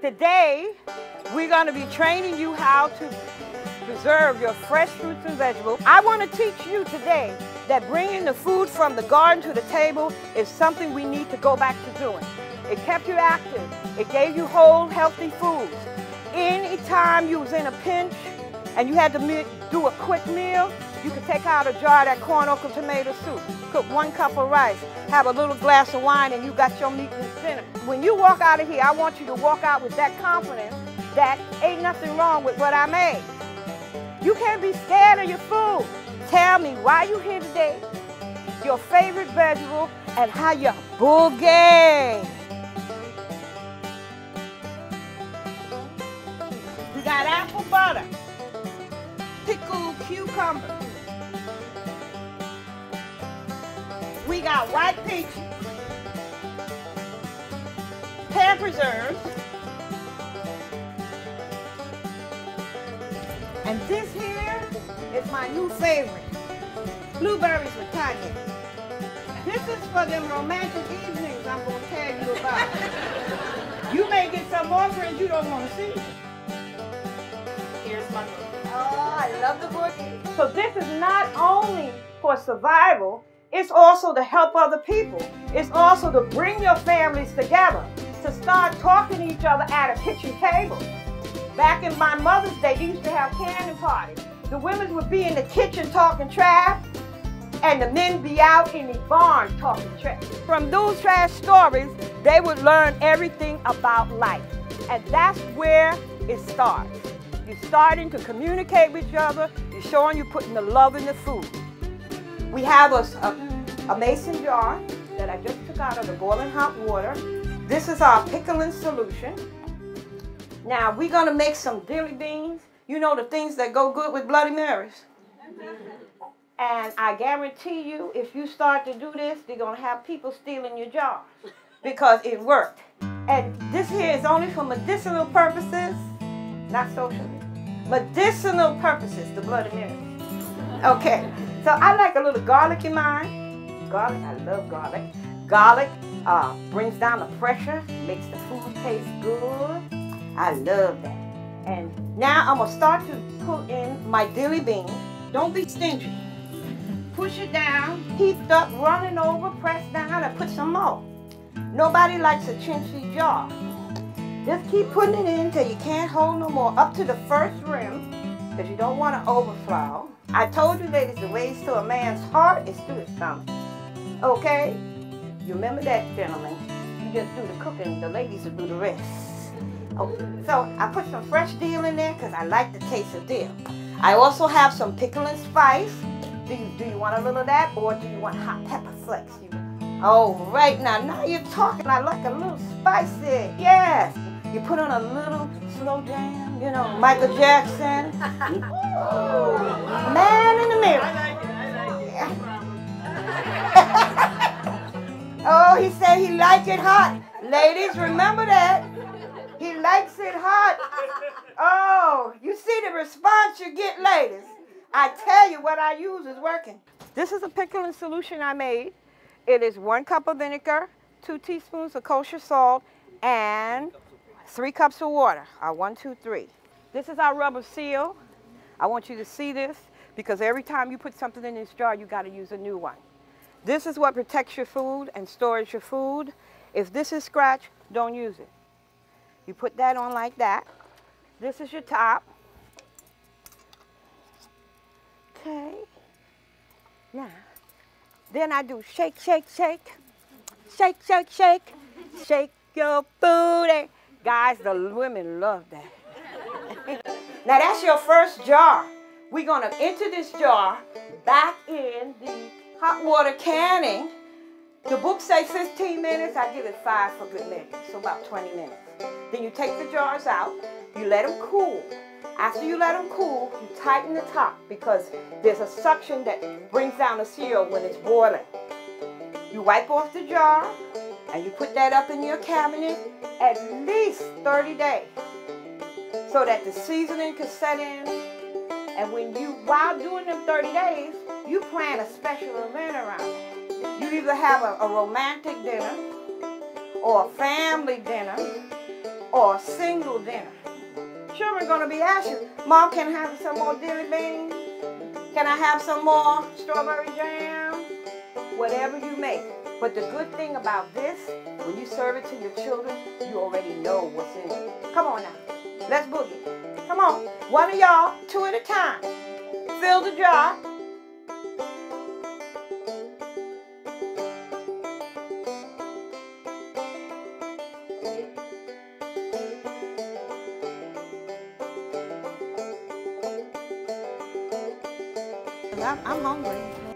Today, we're going to be training you how to preserve your fresh fruits and vegetables. I want to teach you today that bringing the food from the garden to the table is something we need to go back to doing. It kept you active. It gave you whole, healthy foods. Anytime you was in a pinch and you had to do a quick meal, you can take out a jar of that corn okra tomato soup, cook one cup of rice, have a little glass of wine, and you got your meatless dinner. When you walk out of here, I want you to walk out with that confidence that ain't nothing wrong with what I made. You can't be scared of your food. Tell me why you here today, your favorite vegetable, and how you boogie. We got apple butter, pickled cucumber. Got white peaches, pear preserves, and this here is my new favorite, blueberries with cognac. This is for them romantic evenings I'm going to tell you about. you may get some more friends you don't want to see. Here's my book. Oh, I love the boogie. So this is not only for survival, it's also to help other people. It's also to bring your families together, to start talking to each other at a kitchen table. Back in my mother's day, they used to have canning parties. The women would be in the kitchen talking trash, and the men be out in the barn talking trash. From those trash stories, they would learn everything about life. And that's where it starts. You're starting to communicate with each other. You're showing you're putting the love in the food. We have a, a, a, mason jar that I just took out of the boiling hot water. This is our pickling solution. Now we're gonna make some dilly beans. You know the things that go good with Bloody Marys. And I guarantee you, if you start to do this, they're gonna have people stealing your jars because it worked. And this here is only for medicinal purposes, not social. Medicinal purposes, the Bloody Marys. Okay. So I like a little garlic in mine. Garlic, I love garlic. Garlic uh, brings down the pressure, makes the food taste good. I love that. And now I'm gonna start to put in my dilly beans. Don't be stingy. Push it down, heaped up, running over, press down, and put some more. Nobody likes a chintzy jar. Just keep putting it in till you can't hold no more, up to the first rim, because you don't want to overflow. I told you, ladies, the ways to a man's heart is through his stomach. Okay? You remember that, gentlemen. You just do the cooking, the ladies will do the rest. Oh, so I put some fresh dill in there because I like the taste of dill. I also have some pickling spice. Do you, do you want a little of that or do you want hot pepper flakes? You, oh, right now, now you're talking. I like a little spicy. Yes. You put on a little slow jam, you know, Michael Jackson. Man in the mirror. oh, he said he liked it hot. Ladies, remember that. He likes it hot. Oh, you see the response you get, ladies. I tell you what I use is working. This is a pickling solution I made. It is one cup of vinegar, two teaspoons of kosher salt, and three cups of water. Our one, two, three. This is our rubber seal. I want you to see this because every time you put something in this jar, you got to use a new one. This is what protects your food and stores your food. If this is scratched, don't use it. You put that on like that. This is your top. Okay. Now, then I do shake, shake, shake. Shake, shake, shake. Shake your booty. Guys, the women love that. now that's your first jar. We're gonna enter this jar back in the hot water canning. The book says 15 minutes, I give it five for good measure, so about 20 minutes. Then you take the jars out, you let them cool. After you let them cool, you tighten the top because there's a suction that brings down the cereal when it's boiling. You wipe off the jar, and you put that up in your cabinet at least 30 days so that the seasoning can set in. And when you, while doing them 30 days, you plan a special event around it. You either have a, a romantic dinner or a family dinner or a single dinner. Children are going to be asking, Mom, can I have some more dilly beans? Can I have some more strawberry jam? Whatever you make. But the good thing about this, when you serve it to your children, you already know what's in it. Come on now. Let's boogie. Come on. One of y'all, two at a time. Fill the jar. I'm, I'm hungry.